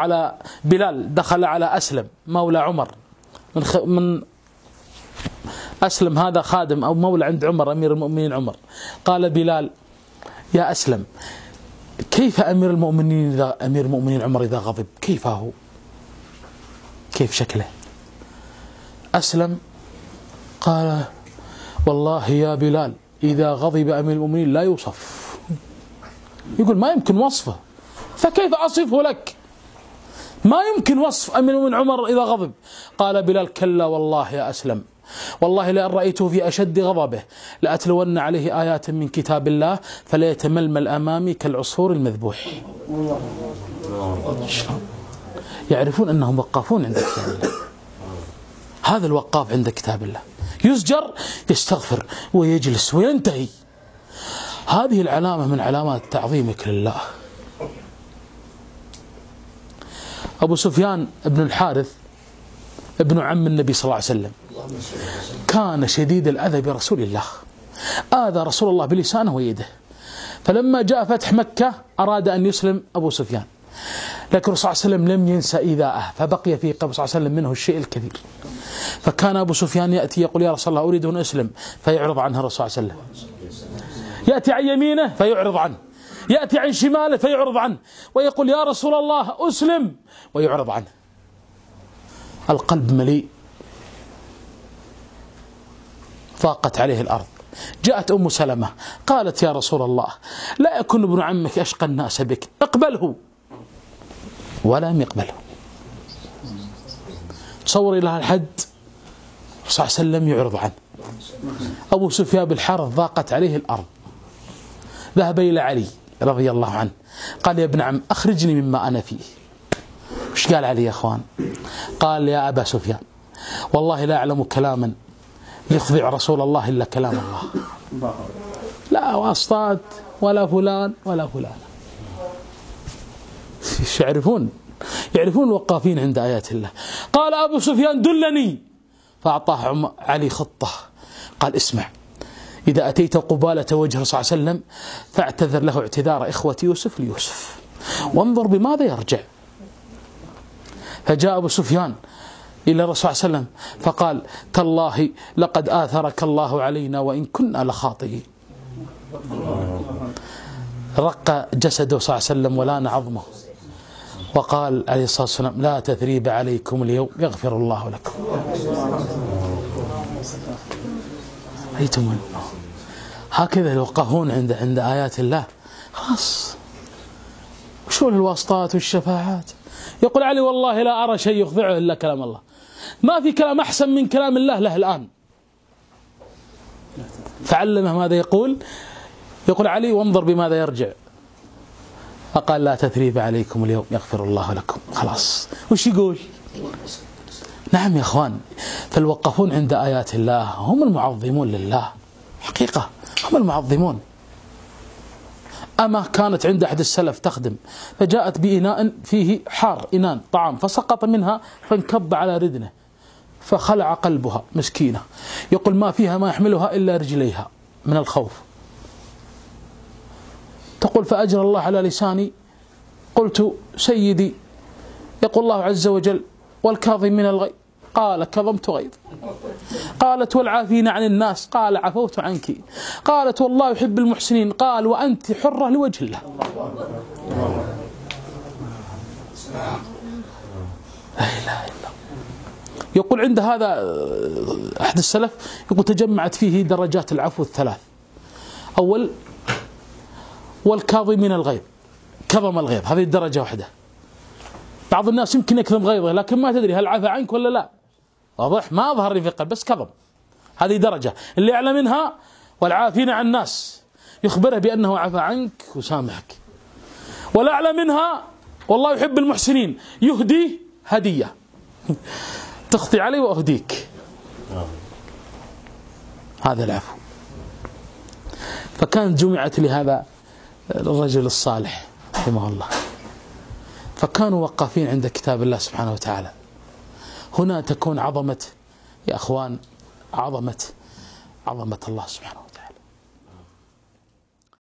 على بلال دخل على أسلم مولى عمر. من خ... من أسلم هذا خادم أو مولى عند عمر أمير المؤمنين عمر. قال بلال يا أسلم كيف أمير المؤمنين إذا أمير المؤمنين عمر إذا غضب؟ كيف هو؟ كيف شكله؟ أسلم قال والله يا بلال إذا غضب أمير المؤمنين لا يوصف. يقول ما يمكن وصفه فكيف أصفه لك؟ ما يمكن وصف أمير المؤمنين عمر إذا غضب. قال بلال كلا والله يا أسلم. والله لأن رأيته في أشد غضبه لأتلون عليه آيات من كتاب الله فليتململ أمامي كالعصفور المذبوح. يعرفون أنهم وقافون عند كتاب الله. هذا الوقاف عند كتاب الله. يزجر يستغفر ويجلس وينتهي. هذه العلامة من علامات تعظيمك لله. أبو سفيان بن الحارث ابن عم النبي صلى الله عليه وسلم. كان شديد الأذى برسول الله. آذى رسول الله بلسانه ويده. فلما جاء فتح مكة أراد أن يسلم أبو سفيان. لكن الرسول صلى الله عليه وسلم لم ينسى إيذاءه فبقي في قلب صلى الله عليه وسلم منه الشيء الكثير. فكان أبو سفيان يأتي يقول يا رسول الله أريد أن أسلم فيعرض عنه الرسول صلى الله عليه وسلم. يأتي عن يمينه فيعرض عنه. يأتي عن شماله فيعرض عنه ويقول يا رسول الله أسلم ويعرض عنه. القلب مليء. ضاقت عليه الأرض. جاءت أم سلمة قالت يا رسول الله لا يكون ابن عمك أشقى الناس بك. اقبله. ولم يقبله. تصور إلى الحد. صلى الله عليه وسلم يعرض عنه. أبو سفيان بالحرث ضاقت عليه الأرض. ذهب إلى علي. رضي الله عنه. قال يا ابن عم أخرجني مما أنا فيه. وش قال علي يا أخوان؟ قال يا أبا سفيان والله لا أعلم كلاما يخضع رسول الله إلا كلام الله. لا واسطات ولا فلان ولا فلان يعرفون؟ يعرفون الوقافين عند آيات الله. قال أبو سفيان دلني. فأعطاه علي خطة. قال اسمع إذا أتيت قبالة وجه صلى الله عليه وسلم فاعتذر له اعتذار إخوة يوسف ليوسف. وانظر بماذا يرجع. فجاء أبو سفيان إلى الرسول صلى الله عليه وسلم فقال تالله لقد آثرك الله علينا وإن كنا لخاطئين. رق جسده صلى الله عليه وسلم ولان عظمه. وقال عليه الصلاة والسلام لا تثريب عليكم اليوم يغفر الله لكم. أيتم هكذا يوقفون عند عند آيات الله. خلاص. وشو الواسطات والشفاعات؟ يقول علي والله لا أرى شيء يخضعه إلا كلام الله. ما في كلام أحسن من كلام الله له الآن. فعلمه ماذا يقول؟ يقول علي وانظر بماذا يرجع. فقال لا تثريب عليكم اليوم يغفر الله لكم. خلاص. وش يقول؟ نعم يا إخوان فالوقفون عند آيات الله هم المعظمون لله. حقيقة. هم المعظمون. أما كانت عند أحد السلف تخدم فجاءت بإناء فيه حار إنان طعام فسقط منها فانكب على ردنه فخلع قلبها مسكينة. يقول ما فيها ما يحملها إلا رجليها من الخوف. تقول فأجر الله على لساني. قلت سيدي يقول الله عز وجل والكاظم من الغيظ قال كظمت غيظ قالت والعافين عن الناس قال عفوت عنك. قالت والله يحب المحسنين قال وأنت حرة لوجه الله. لا إله إلا يقول عند هذا أحد السلف يقول تجمعت فيه درجات العفو الثلاث. أول والكاظم من الغيظ كظم الغيظ هذه الدرجة واحدة. بعض الناس يمكن يكظم غيظه لكن ما تدري هل عفى عنك ولا لا. واضح؟ ما أظهر لي في القلب بس كظم. هذه درجة. اللي أعلى منها والعافين عن الناس. يخبره بأنه عفى عنك وسامحك. والأعلى منها والله يحب المحسنين. يهدي هدية. تخطي علي وأهديك. هذا العفو. فكانت جمعت لهذا الرجل الصالح رحمه الله. فكانوا وقافين عند كتاب الله سبحانه وتعالى. هنا تكون عظمة يا أخوان عظمة عظمة الله سبحانه وتعالى.